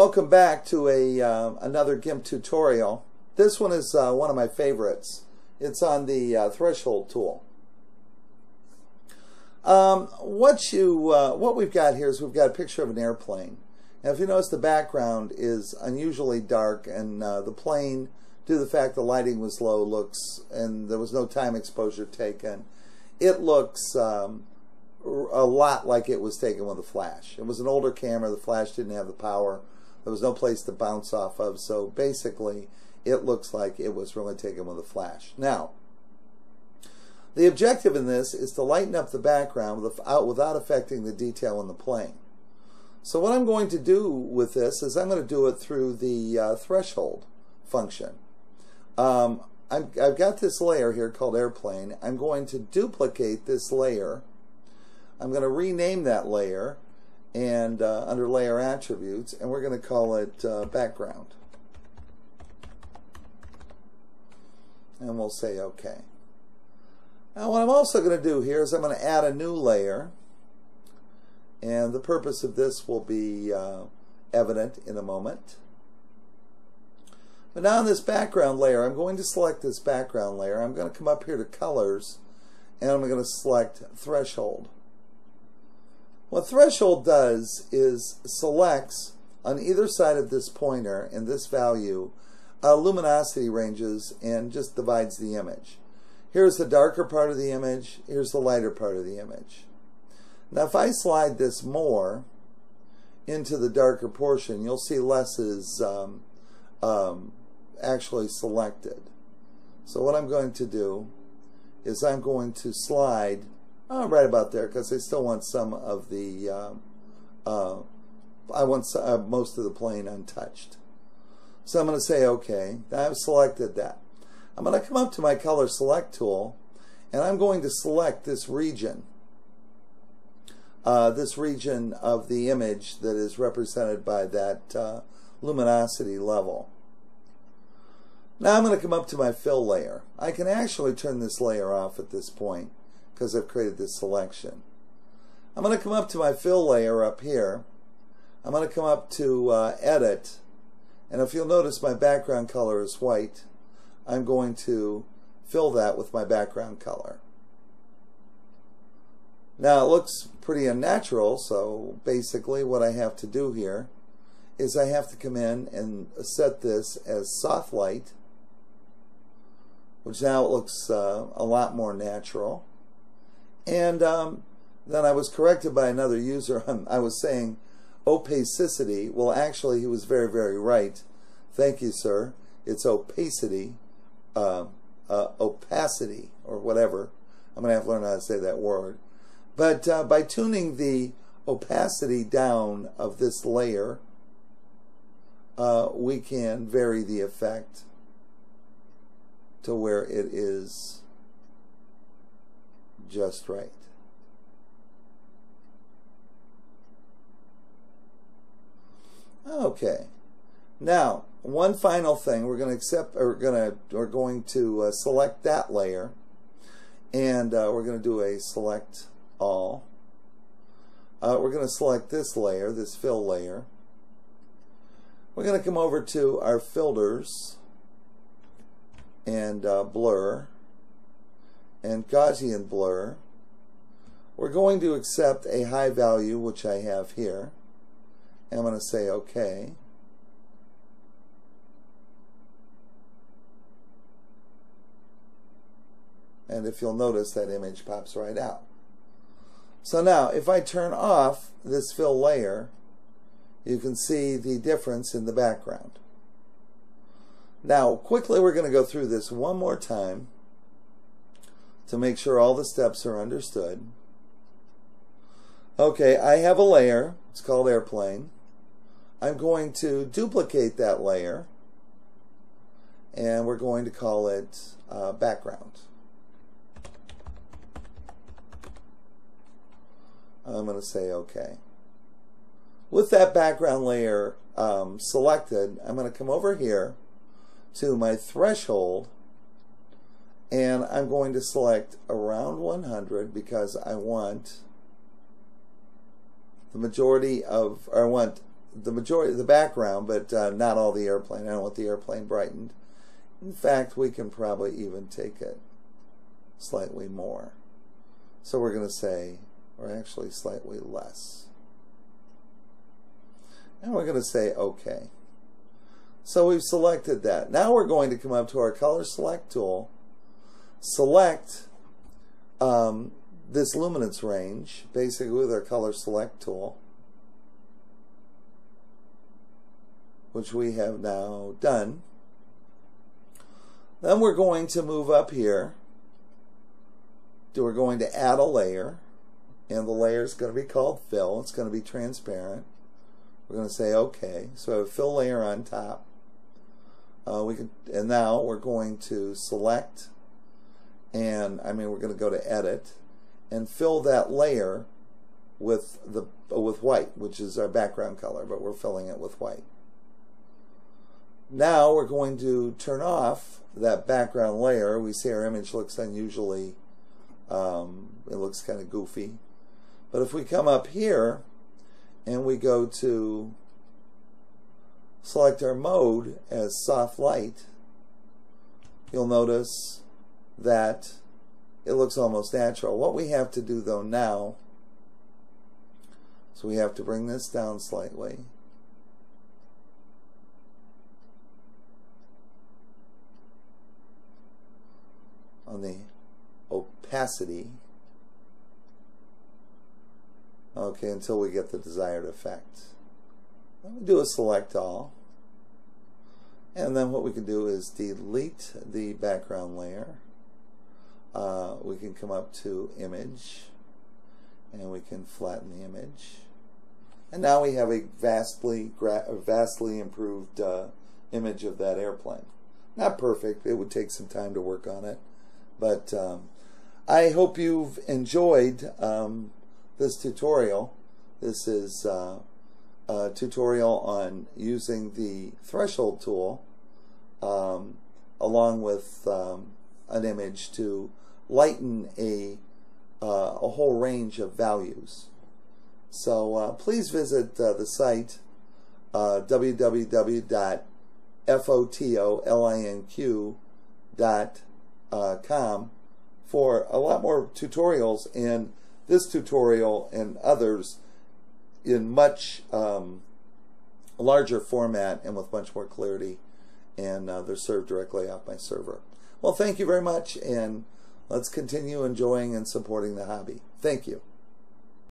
Welcome back to a uh, another GIMP tutorial. This one is uh, one of my favorites. It's on the uh, threshold tool. Um, what you uh, what we've got here is we've got a picture of an airplane. Now, if you notice, the background is unusually dark, and uh, the plane, due to the fact the lighting was low, looks and there was no time exposure taken. It looks um, a lot like it was taken with a flash. It was an older camera. The flash didn't have the power. There was no place to bounce off of. So basically, it looks like it was really taken with a flash. Now, the objective in this is to lighten up the background without, without affecting the detail in the plane. So what I'm going to do with this is I'm going to do it through the uh, threshold function. Um, i have got this layer here called airplane. I'm going to duplicate this layer. I'm going to rename that layer and uh, under layer attributes and we're going to call it uh, background. And we'll say OK. Now what I'm also going to do here is I'm going to add a new layer and the purpose of this will be uh, evident in a moment. But now in this background layer, I'm going to select this background layer. I'm going to come up here to colors and I'm going to select threshold. What threshold does is selects on either side of this pointer and this value uh, luminosity ranges and just divides the image. Here's the darker part of the image, here's the lighter part of the image. Now if I slide this more into the darker portion, you'll see less is um, um, actually selected. So what I'm going to do is I'm going to slide oh, right about there because I still want some of the uh, uh, I want uh, most of the plane untouched. So I'm going to say OK. I've selected that. I'm going to come up to my color select tool and I'm going to select this region. Uh, this region of the image that is represented by that uh, luminosity level. Now I'm going to come up to my fill layer. I can actually turn this layer off at this point because I've created this selection. I'm going to come up to my fill layer up here. I'm going to come up to uh, edit and if you'll notice my background color is white. I'm going to fill that with my background color. Now it looks pretty unnatural so basically what I have to do here is I have to come in and set this as soft light which now it looks uh, a lot more natural. And um, then I was corrected by another user. I was saying opacity. Well, actually, he was very, very right. Thank you, sir. It's opacity, uh, uh, opacity, or whatever. I'm going to have to learn how to say that word. But uh, by tuning the opacity down of this layer, uh, we can vary the effect to where it is just right. Okay. Now, one final thing, we're going to accept, or going to, we're going to uh, select that layer, and uh, we're going to do a select all. Uh, we're going to select this layer, this fill layer. We're going to come over to our filters, and uh, blur and Gaussian blur. We're going to accept a high value, which I have here. I'm going to say OK. And if you'll notice, that image pops right out. So now, if I turn off this fill layer, you can see the difference in the background. Now, quickly, we're going to go through this one more time to make sure all the steps are understood. Okay, I have a layer. It's called airplane. I'm going to duplicate that layer and we're going to call it uh, background. I'm going to say OK. With that background layer um, selected, I'm going to come over here to my threshold and I'm going to select around 100 because I want the majority of, I want the majority, of the background, but uh, not all the airplane. I don't want the airplane brightened. In fact, we can probably even take it slightly more. So we're going to say, or actually slightly less. And we're going to say OK. So we've selected that. Now we're going to come up to our color select tool, select um, this luminance range, basically with our color select tool, which we have now done. Then we're going to move up here. We're going to add a layer, and the layer is going to be called fill. It's going to be transparent. We're going to say OK. So I have a fill layer on top. Uh, we can, and now we're going to select, and I mean we're going to go to Edit, and fill that layer with the with white, which is our background color, but we're filling it with white. Now we're going to turn off that background layer. We see our image looks unusually, um, it looks kind of goofy. But if we come up here and we go to select our mode as soft light, you'll notice that it looks almost natural. What we have to do though now, so we have to bring this down slightly. on the opacity okay until we get the desired effect Let me do a select all and then what we can do is delete the background layer uh, we can come up to image and we can flatten the image. And now we have a vastly vastly improved uh, image of that airplane. Not perfect. It would take some time to work on it. But um, I hope you've enjoyed um, this tutorial. This is uh, a tutorial on using the threshold tool um, along with um, an image to lighten a, uh, a whole range of values. So uh, please visit uh, the site uh, www.fotolinq.com uh, for a lot more tutorials and this tutorial and others in much um, larger format and with much more clarity and uh, they're served directly off my server. Well, thank you very much and let's continue enjoying and supporting the hobby. Thank you.